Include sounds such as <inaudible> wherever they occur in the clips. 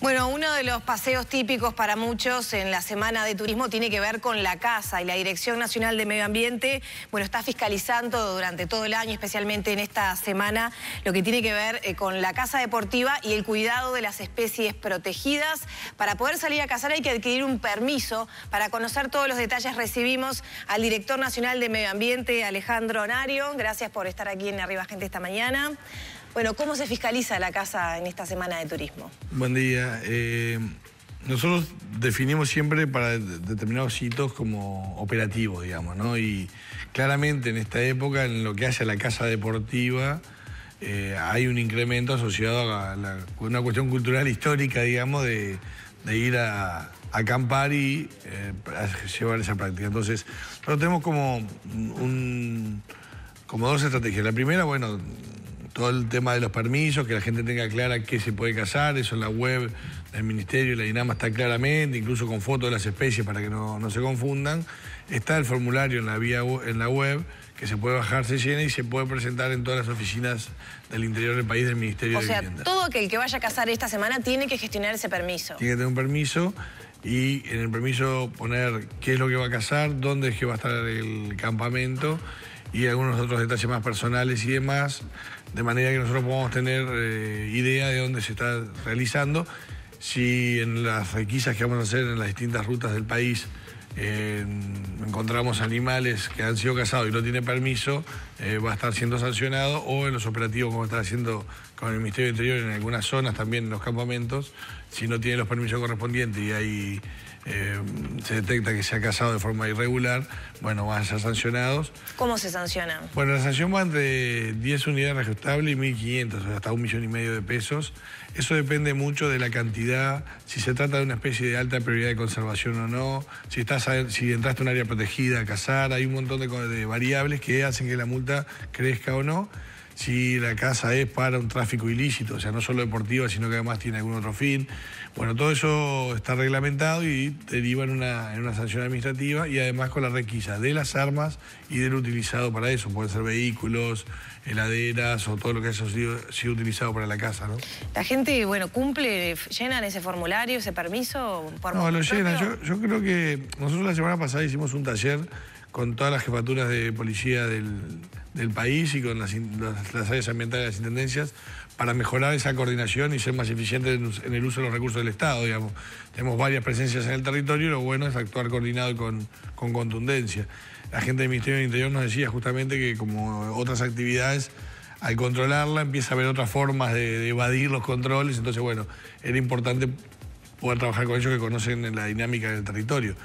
Bueno, uno de los paseos típicos para muchos en la Semana de Turismo tiene que ver con la casa y la Dirección Nacional de Medio Ambiente, bueno, está fiscalizando durante todo el año, especialmente en esta semana, lo que tiene que ver eh, con la casa deportiva y el cuidado de las especies protegidas. Para poder salir a cazar hay que adquirir un permiso. Para conocer todos los detalles recibimos al Director Nacional de Medio Ambiente, Alejandro Nario. Gracias por estar aquí en Arriba Gente esta mañana. Bueno, ¿cómo se fiscaliza la casa en esta semana de turismo? Buen día. Eh, nosotros definimos siempre para determinados hitos como operativos, digamos, ¿no? Y claramente en esta época, en lo que hace a la casa deportiva, eh, hay un incremento asociado a una cuestión cultural histórica, digamos, de, ir a, acampar y eh, llevar esa práctica. Entonces, nosotros tenemos como, un, como dos estrategias. La primera, bueno, todo el tema de los permisos, que la gente tenga clara qué se puede cazar, eso en la web del Ministerio y la INAMA está claramente, incluso con fotos de las especies para que no, se confundan. Está el formulario en la, vía, en la web que se puede bajar, se llena y se puede presentar en todas las oficinas del interior del país del Ministerio de Vivienda. O sea, todo aquel que vaya a cazar esta semana tiene que gestionar ese permiso. Tiene que tener un permiso y en el permiso poner qué es lo que va a cazar, dónde es que va a estar el campamento y algunos otros detalles más personales y demás, de manera que nosotros podamos tener eh, idea de dónde se está realizando. Si en las requisas que vamos a hacer en las distintas rutas del país encontramos animales que han sido cazados y no tienen permiso, eh, va a estar siendo sancionado o en los operativos como está haciendo con el Ministerio del Interior en algunas zonas, también en los campamentos, si no tiene los permisos correspondientes y hay eh, se detecta que se ha casado de forma irregular, bueno, van a ser sancionados. ¿Cómo se sanciona? Bueno, la sanción va entre 10 unidades reajustables y 1.500, o sea, hasta un millón y medio de pesos. Eso depende mucho de la cantidad, si se trata de una especie de alta prioridad de conservación o no, si, estás si entraste a un área protegida a cazar, hay un montón de, de variables que hacen que la multa crezca o no si la casa es para un tráfico ilícito, o sea, no solo deportiva, sino que además tiene algún otro fin. Bueno, todo eso está reglamentado y deriva en una, en una sanción administrativa y además con la requisa de las armas y del utilizado para eso. Pueden ser vehículos, heladeras o todo lo que haya sido, sido utilizado para la casa, ¿no? La gente, bueno, cumple, llenan ese formulario, ese permiso. Por no, lo llenan. Yo, yo creo que nosotros la semana pasada hicimos un taller con todas las jefaturas de policía del, país y con las, áreas ambientales de las intendencias para mejorar esa coordinación y ser más eficientes en, el uso de los recursos del Estado. Tenemos varias presencias en el territorio y lo bueno es actuar coordinado y con, contundencia. La gente del Ministerio del Interior nos decía justamente que como otras actividades, al controlarla empieza a haber otras formas de evadir los controles, entonces bueno, era importante poder trabajar con ellos que conocen la dinámica del territorio.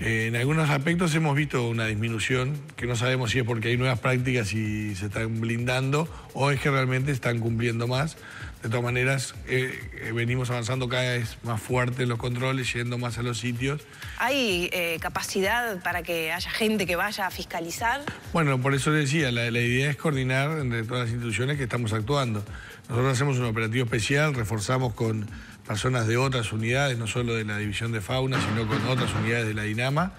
Eh, en algunos aspectos hemos visto una disminución, que no sabemos si es porque hay nuevas prácticas y se están blindando o es que realmente están cumpliendo más. De todas maneras, eh, eh, venimos avanzando cada vez más fuerte en los controles, yendo más a los sitios. ¿Hay capacidad para que haya gente que vaya a fiscalizar? Bueno, por eso decía, la, la idea es coordinar entre todas las instituciones que estamos actuando. Nosotros hacemos un operativo especial, reforzamos con personas de otras unidades, no solo de la División de Fauna, sino con otras unidades de la DINAMA,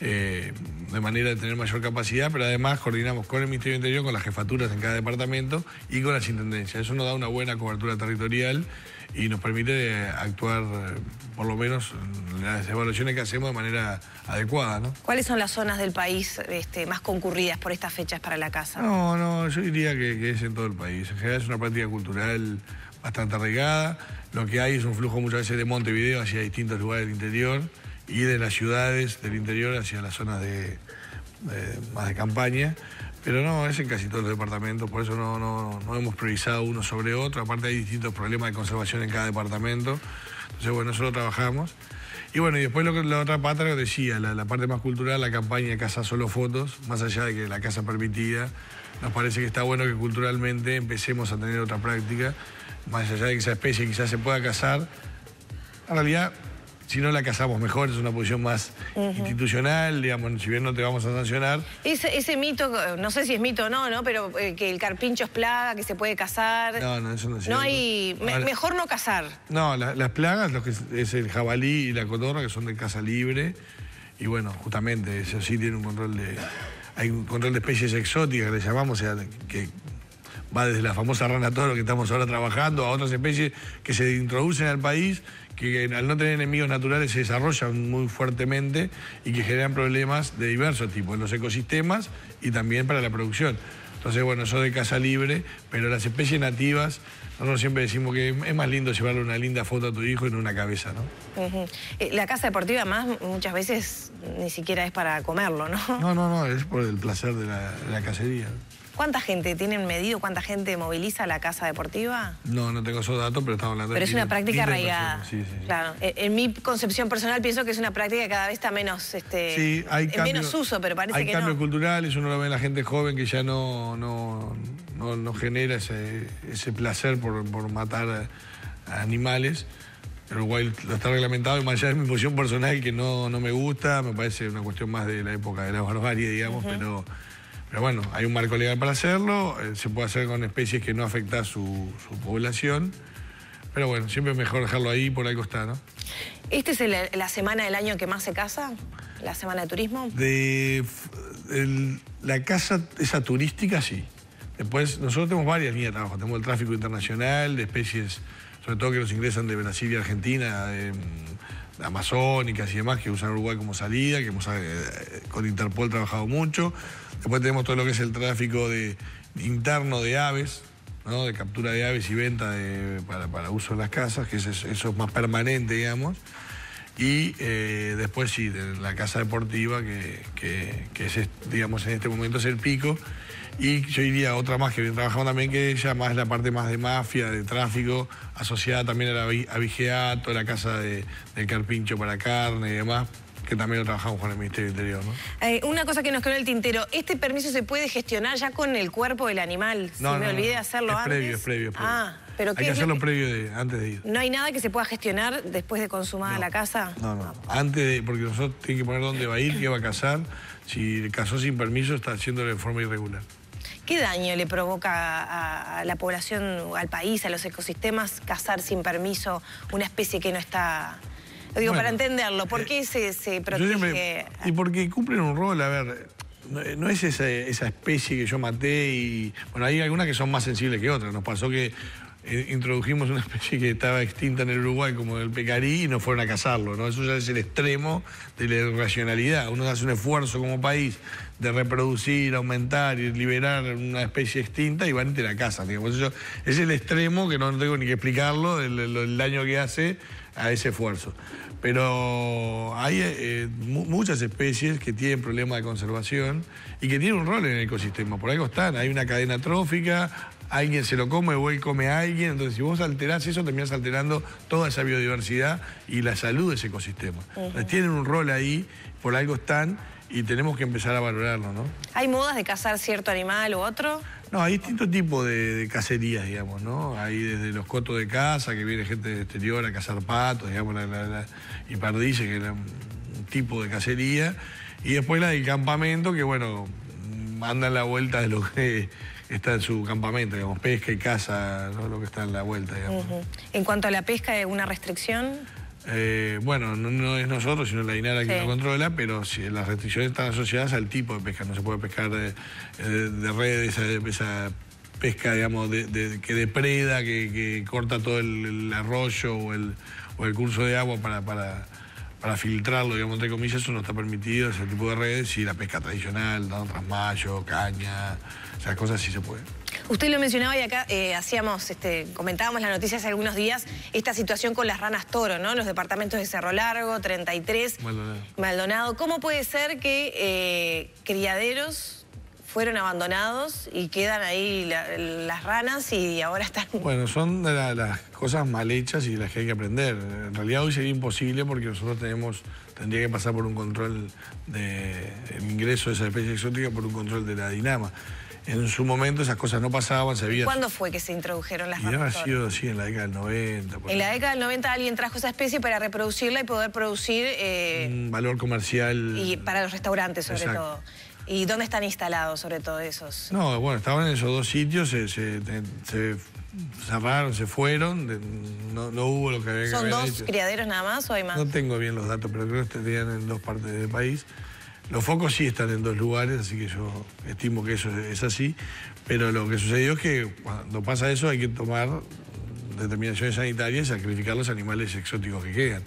eh, de manera de tener mayor capacidad, pero además coordinamos con el Ministerio del Interior, con las jefaturas en cada departamento y con las intendencias. Eso nos da una buena cobertura territorial y nos permite actuar, eh, por lo menos, en las evaluaciones que hacemos de manera adecuada. ¿no? ¿Cuáles son las zonas del país este, más concurridas por estas fechas para la casa? No, no, yo diría que, que es en todo el país. En general es una práctica cultural bastante arraigada. Lo que hay es un flujo muchas veces de Montevideo hacia distintos lugares del interior y de las ciudades del interior hacia las zonas de, más de campaña. Pero no, es en casi todos los departamentos, por eso no, no, hemos priorizado uno sobre otro. Aparte hay distintos problemas de conservación en cada departamento. Entonces, bueno, eso lo trabajamos. Y bueno, y después lo la otra pata lo decía, la, parte más cultural, la campaña de Casa Solo Fotos, más allá de que la casa permitida, nos parece que está bueno que culturalmente empecemos a tener otra práctica más allá de que esa especie quizás se pueda cazar, en realidad, si no la cazamos mejor, es una posición más institucional, digamos, si bien no te vamos a sancionar. Ese, mito, no sé si es mito o no, ¿no? Pero eh, que el carpincho es plaga, que se puede cazar. No, no, eso no es No hay... mejor no cazar. No, las plagas, lo que es, el jabalí y la cotorra, que son de caza libre, y bueno, justamente, eso sí tiene un control de... Hay un control de especies exóticas, que le llamamos, o sea, que va desde la famosa rana toro que estamos ahora trabajando a otras especies que se introducen al país, que al no tener enemigos naturales se desarrollan muy fuertemente y que generan problemas de diversos tipos en los ecosistemas y también para la producción. Entonces, bueno, eso de casa libre, pero las especies nativas nosotros siempre decimos que es más lindo llevarle una linda foto a tu hijo en una cabeza, ¿no? Eh, la casa deportiva más muchas veces ni siquiera es para comerlo, ¿no? No, no, no, es por el placer de la, cacería. ¿Cuánta gente tienen medido, cuánta gente moviliza la casa deportiva? No, no tengo esos datos, pero estamos hablando Pero es una práctica arraigada. Sí, sí. Claro. En mi concepción personal pienso que es una práctica que cada vez está menos, este, sí, hay en menos uso, pero parece que no. Hay cambios culturales, uno lo ve en la gente joven que ya no, no no, genera ese, placer por, matar animales. En Uruguay lo está reglamentado y más allá de mi posición personal que no, me gusta, me parece una cuestión más de la época de la barbarie, digamos, pero, pero bueno, hay un marco legal para hacerlo, eh, se puede hacer con especies que no afectan su, su población, pero bueno, siempre es mejor dejarlo ahí, por algo está, ¿no? ¿Esta es la semana del año que más se casa? ¿La semana de turismo? De la casa esa turística, sí. Después, nosotros tenemos varias líneas de trabajo. Tenemos el tráfico internacional de especies, sobre todo que nos ingresan de Brasil y Argentina, de, amazónicas y demás, que usan Uruguay como salida, que hemos eh, con Interpol trabajado mucho. Después tenemos todo lo que es el tráfico de, interno de aves, de captura de aves y venta para, uso en las casas, que eso es más permanente, digamos. Y eh, después sí, de la casa deportiva, que, que, es, digamos, en este momento es el pico. Y yo diría otra más que viene trabajando también, que ella más la parte más de mafia, de tráfico, asociada también a la a Vigeato, la casa de, del carpincho para carne y demás que también lo trabajamos con el Ministerio Interior. ¿no? Eh, una cosa que nos quedó en el tintero, ¿este permiso se puede gestionar ya con el cuerpo del animal? No, si me olvidé hacerlo es antes. Previo, es previo, es previo. Ah, pero Hay que hacerlo previo de, antes de ir. ¿No hay nada que se pueda gestionar después de consumada la casa? No, no. Antes de, porque nosotros tenemos que poner dónde va a ir, qué va a cazar. Si casó sin permiso, está haciéndolo de forma irregular. ¿Qué daño le provoca a, la población, al país, a los ecosistemas, cazar sin permiso una especie que no está... Lo digo, para entenderlo, ¿por qué se, se protege? y porque cumplen un rol, a ver, no, es esa, esa, especie que yo maté y... Bueno, hay algunas que son más sensibles que otras. Nos pasó que eh, introdujimos una <laughs> especie que estaba extinta en el Uruguay como el pecarí y no fueron a cazarlo, ¿no? Eso ya es el extremo de la irracionalidad. Uno hace un esfuerzo como país de reproducir, aumentar y liberar una especie extinta y van a la casa, digamos. Eso es el extremo que no tengo ni que explicarlo, el, daño que hace a ese esfuerzo. Pero hay eh, muchas especies que tienen problemas de conservación y que tienen un rol en el ecosistema. Por algo están. Hay una cadena trófica, alguien se lo come o él come a alguien, entonces si vos alterás eso, terminás alterando toda esa biodiversidad y la salud de ese ecosistema. tienen un rol ahí, por algo están, y tenemos que empezar a valorarlo, ¿no? ¿Hay modas de cazar cierto animal u otro? No, hay distintos tipos de, cacerías, digamos, ¿no? Hay desde los cotos de caza, que viene gente del exterior a cazar patos, digamos, y pardillas, que era un tipo de cacería, y después la del campamento, que bueno, andan la vuelta de lo que está en su campamento, digamos, pesca y caza, lo que está en la vuelta, digamos. En cuanto a la pesca, ¿hay alguna restricción? Eh, bueno, no, es nosotros, sino la INARA que lo controla, pero si las restricciones están asociadas al tipo de pesca. No se puede pescar de, redes, esa, pesca, digamos, que depreda, que, corta todo el, arroyo o el, curso de agua para, para, para, filtrarlo, digamos, entre comillas, eso no está permitido, ese tipo de redes, y la pesca tradicional, ¿no? trasmayo, caña, esas cosas sí se pueden. Usted lo mencionaba y acá eh, hacíamos, este, comentábamos las noticias hace algunos días, esta situación con las ranas toro, ¿no? Los departamentos de Cerro Largo, 33, Maldonado. Maldonado. ¿Cómo puede ser que eh, criaderos fueron abandonados y quedan ahí las ranas y ahora están... Bueno, son de las cosas mal hechas y las que hay que aprender. En realidad hoy sería imposible porque nosotros tenemos, tendría que pasar por un control de ingreso de esa especie exótica por un control de la dinama. En su momento esas cosas no pasaban, se veía... ¿Cuándo fue que se introdujeron las Y ha sido así en la década del 90. En la década del 90 alguien trajo esa especie para reproducirla y poder producir... Eh, Un valor comercial... Y para los restaurantes sobre todo. ¿Y dónde están instalados sobre todo esos? No, bueno, estaban en esos dos sitios, se, cerraron, se fueron, no, hubo lo que había que ¿Son dos criaderos nada más o hay más? No tengo bien los datos, pero creo que estarían en dos partes del país. Los focos sí están en dos lugares, así que yo estimo que eso es así. Pero lo que sucedió es que cuando pasa eso hay que tomar determinaciones sanitarias y sacrificar los animales exóticos que quedan.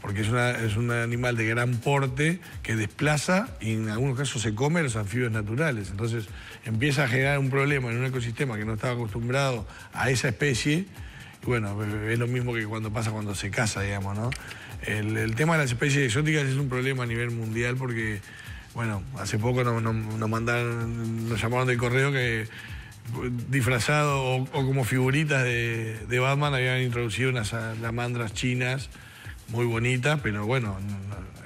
Porque es, es un animal de gran porte que desplaza y en algunos casos se come los anfibios naturales. Entonces empieza a generar un problema en un ecosistema que no estaba acostumbrado a esa especie. Y bueno, es lo mismo que cuando pasa cuando se caza, digamos, ¿no? El, tema de las especies exóticas es un problema a nivel mundial porque, bueno, hace poco nos, mandaron, nos llamaron del correo que disfrazado o, como figuritas de, Batman habían introducido unas salamandras chinas muy bonitas, pero bueno,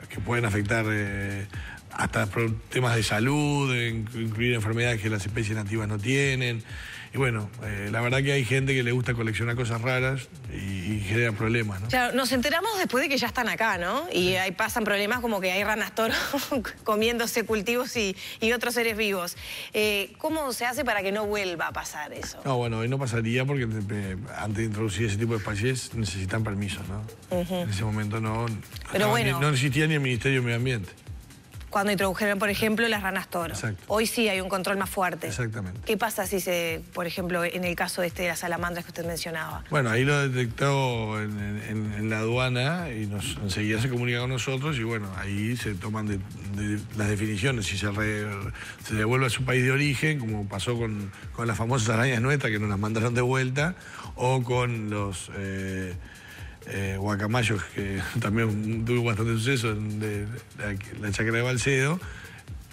que pueden afectar eh, hasta temas de salud, incluir enfermedades que las especies nativas no tienen. Y bueno, eh, la verdad que hay gente que le gusta coleccionar cosas raras y, genera problemas, ¿no? Claro, nos enteramos después de que ya están acá, ¿no? Y ahí pasan problemas como que hay ranas toro <laughs> comiéndose cultivos y, otros seres vivos. Eh, ¿Cómo se hace para que no vuelva a pasar eso? No, bueno, hoy no pasaría porque eh, antes de introducir ese tipo de especies necesitan permiso, ¿no? En ese momento no, Pero bueno. no existía ni el Ministerio de Medio Ambiente cuando introdujeron, por ejemplo, las ranas toro. Exacto. Hoy sí hay un control más fuerte. Exactamente. ¿Qué pasa si se, por ejemplo, en el caso de, este, de las salamandras que usted mencionaba? Bueno, ahí lo detectó en, la aduana y nos, enseguida se comunica con nosotros y bueno, ahí se toman las definiciones, si se, se, devuelve a su país de origen, como pasó con, las famosas arañas nuestras que nos las mandaron de vuelta, o con los... Eh, eh, que también tuvo bastante suceso de, la chacra de Balcedo,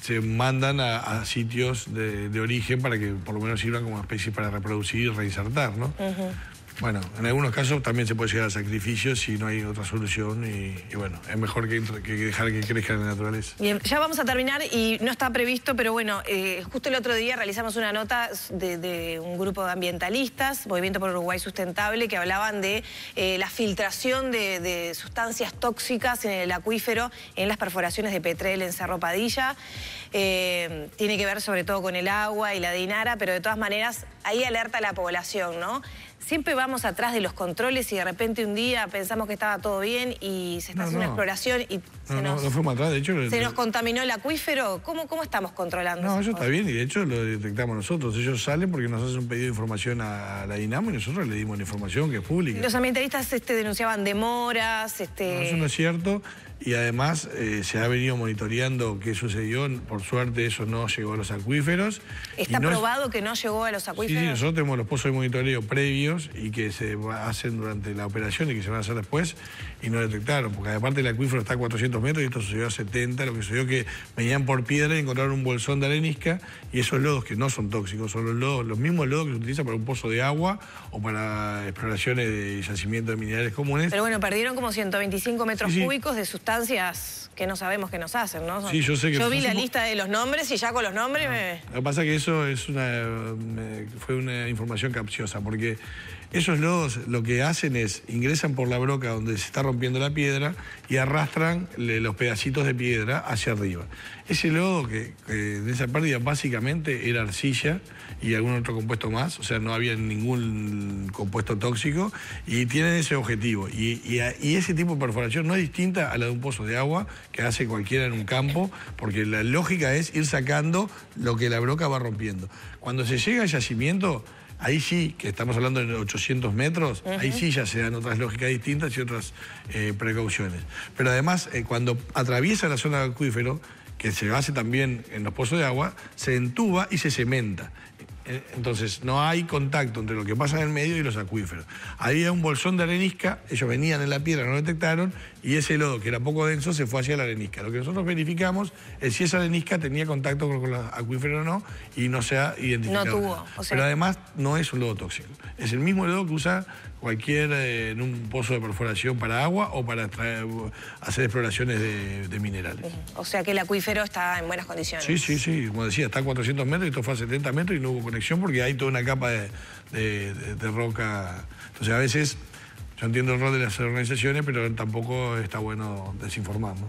se mandan a, sitios de, origen para que por lo menos sirvan como especie para reproducir y reinsertar, ¿no? Bueno, en algunos casos también se puede llegar al sacrificio si no hay otra solución y, bueno, es mejor que, dejar que crezca la naturaleza. Bien, ya vamos a terminar y no está previsto, pero bueno, eh, justo el otro día realizamos una nota de, un grupo de ambientalistas, Movimiento por Uruguay Sustentable, que hablaban de eh, la filtración de, sustancias tóxicas en el acuífero en las perforaciones de Petrel en Cerro Padilla. Eh, tiene que ver sobre todo con el agua y la dinara, pero de todas maneras ahí alerta a la población, ¿no? Siempre vamos atrás de los controles y de repente un día pensamos que estaba todo bien y se está haciendo una exploración y se, nos, atrás, de hecho, se nos contaminó el acuífero. ¿Cómo, cómo estamos controlando No, eso está bien y de hecho lo detectamos nosotros. Ellos salen porque nos hacen un pedido de información a la Dinamo y nosotros le dimos la información que es pública. Los ambientalistas este, denunciaban demoras. Este... eso no es cierto y además eh, se ha venido monitoreando qué sucedió. Por suerte eso no llegó a los acuíferos. ¿Está probado que no llegó a los acuíferos? Sí, nosotros tenemos los pozos de monitoreo previos y que se hacen durante la operación y que se van a hacer después y no detectaron, porque aparte el acuífero está a 400 metros y esto sucedió a 70, lo que sucedió que venían por piedra y encontraron un bolsón de arenisca y esos lodos que no son tóxicos, son los lodos, los mismos lodos que se utilizan para un pozo de agua o para exploraciones de yacimientos de minerales comunes. Pero bueno, perdieron como 125 metros cúbicos de sustancias que no sabemos qué nos hacen, ¿no? Sí, yo sé que... Yo vi la lista de los nombres y ya con los nombres me... Lo que pasa es que eso es una, fue una información capciosa, porque esos lodos lo que hacen es ingresan por la broca donde se está rompiendo la piedra y arrastran los pedacitos de piedra hacia arriba. Ese lodo que, de esa pérdida básicamente era arcilla y algún otro compuesto más, o sea, no había ningún compuesto tóxico y tienen ese objetivo. Y, y, ese tipo de perforación no es distinta a la de un pozo de agua que hace cualquiera en un campo, porque la lógica es ir sacando lo que la broca va rompiendo. Cuando se llega al yacimiento, Ahí sí, que estamos hablando de 800 metros, ahí sí ya se dan otras lógicas distintas y otras eh, precauciones. Pero además, eh, cuando atraviesa la zona del acuífero, que se hace también en los pozos de agua, se entuba y se cementa. Eh, entonces, no hay contacto entre lo que pasa en el medio y los acuíferos. Había un bolsón de arenisca, ellos venían en la piedra, no lo detectaron, y ese lodo, que era poco denso, se fue hacia la arenisca. Lo que nosotros verificamos es si esa arenisca tenía contacto con, los acuíferos o no, y no se ha identificado. No tuvo. Pero además, no es un lodo tóxico. Es el mismo lodo que usa cualquier eh, en un pozo de perforación para agua o para hacer exploraciones de, minerales. O sea que el acuífero está en buenas condiciones. Sí, sí, sí. Como decía, está a 400 metros y esto fue a 70 metros y no hubo conexión porque hay toda una capa de, de roca. Entonces a veces yo entiendo el rol de las organizaciones, pero tampoco está bueno desinformar. ¿no?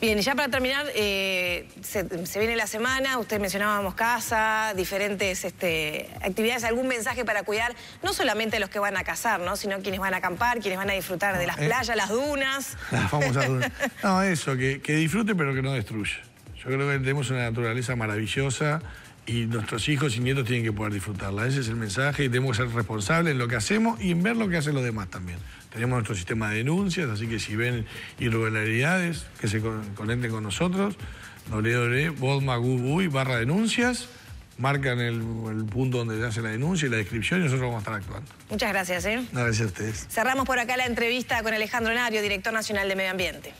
Bien, y ya para terminar, eh, se, viene la semana, usted mencionábamos casa, diferentes este, actividades, algún mensaje para cuidar no solamente los que van a cazar, ¿no? sino quienes van a acampar, quienes van a disfrutar de las eh. playas, las dunas. <laughs> Las famosas dunas. <laughs> No, eso, que, que disfrute pero que no destruya. Yo creo que tenemos una naturaleza maravillosa y nuestros hijos y nietos tienen que poder disfrutarla. Ese es el mensaje y tenemos que ser responsables en lo que hacemos y en ver lo que hacen los demás también. Tenemos nuestro sistema de denuncias, así que si ven irregularidades, que se conecten con nosotros, www.bodmagubuy barra denuncias, marcan el, punto donde se hace la denuncia y la descripción y nosotros vamos a estar actuando. Muchas gracias. ¿eh? gracias a ustedes. Cerramos por acá la entrevista con Alejandro Nario, director nacional de Medio Ambiente.